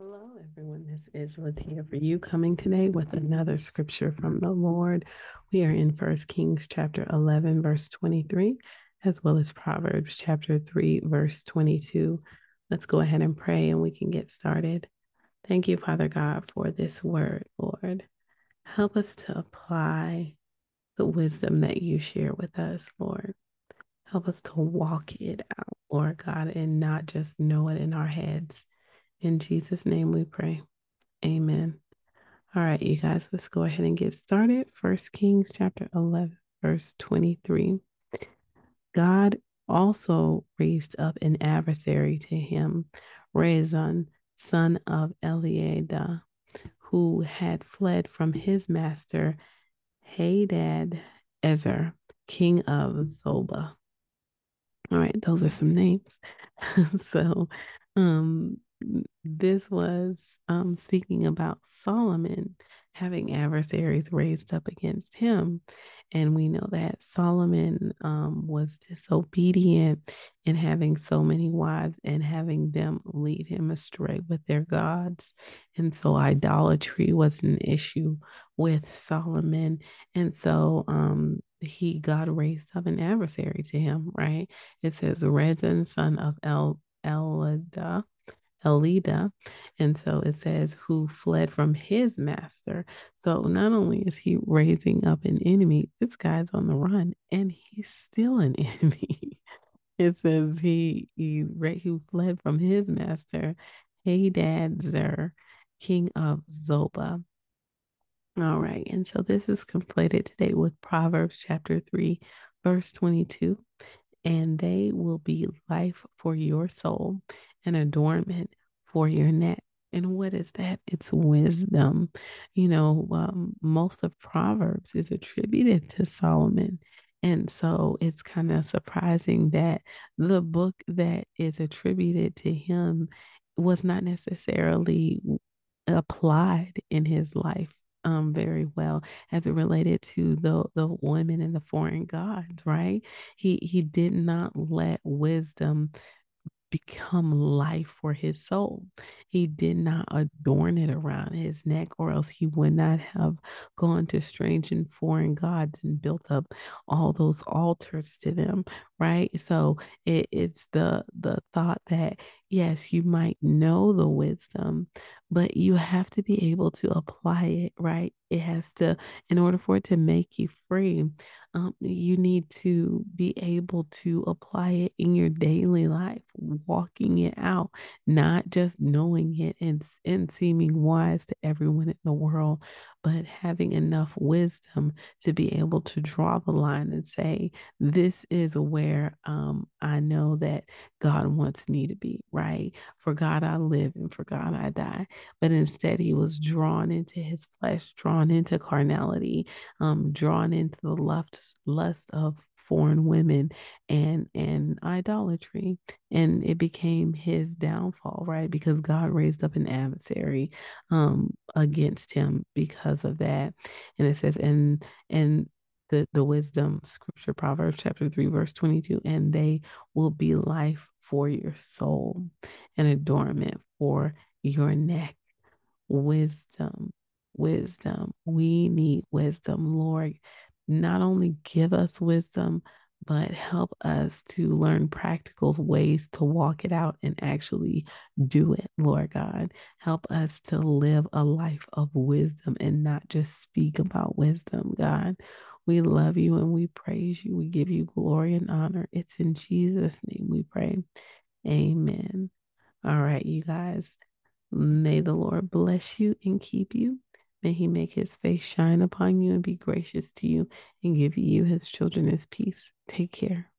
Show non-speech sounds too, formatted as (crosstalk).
Hello, everyone. This is Latia for you coming today with another scripture from the Lord. We are in First Kings chapter 11, verse 23, as well as Proverbs chapter 3, verse 22. Let's go ahead and pray and we can get started. Thank you, Father God, for this word, Lord. Help us to apply the wisdom that you share with us, Lord. Help us to walk it out, Lord God, and not just know it in our heads. In Jesus' name we pray. Amen. All right, you guys, let's go ahead and get started. First Kings chapter 11, verse 23. God also raised up an adversary to him, Rezon, son of Eliada, who had fled from his master, Hadad Ezer, king of Zobah. All right, those are some names. (laughs) so, um, this was um, speaking about Solomon having adversaries raised up against him. And we know that Solomon um, was disobedient in having so many wives and having them lead him astray with their gods. And so idolatry was an issue with Solomon. And so um, he, God raised up an adversary to him, right? It says, Rezin, son of El Elada, Elida. And so it says, who fled from his master. So not only is he raising up an enemy, this guy's on the run and he's still an (laughs) enemy. it says he, he, he fled from his master, Hadad Zer, king of Zobah. All right. And so this is completed today with Proverbs chapter 3, verse 22 and they will be life for your soul, and adornment for your neck. And what is that? It's wisdom. You know, um, most of Proverbs is attributed to Solomon. And so it's kind of surprising that the book that is attributed to him was not necessarily applied in his life um very well as it related to the the women and the foreign gods right he he did not let wisdom become life for his soul. He did not adorn it around his neck, or else he would not have gone to strange and foreign gods and built up all those altars to them, right? So it, it's the the thought that yes, you might know the wisdom, but you have to be able to apply it, right? It has to, in order for it to make you free, um, you need to be able to apply it in your daily life, walking it out, not just knowing it and, and seeming wise to everyone in the world, but having enough wisdom to be able to draw the line and say, This is where um, I know that God wants me to be, right? For God I live and for God I die. But instead, he was drawn into his flesh, drawn into carnality, um, drawn into the lust, lust of foreign women and and idolatry and it became his downfall right? Because god raised up an adversary um against him because of that. And it says and and the the wisdom scripture proverbs chapter 3 verse 22 and they will be life for your soul and adornment for your neck. Wisdom wisdom. We need wisdom lord not only give us wisdom, but help us to learn practical ways to walk it out and actually do it, Lord God. Help us to live a life of wisdom and not just speak about wisdom, God. We love you and we praise you. We give you glory and honor. It's in Jesus' name we pray. Amen. All right, you guys. May the Lord bless you and keep you. May he make his face shine upon you and be gracious to you and give you his children his peace. Take care.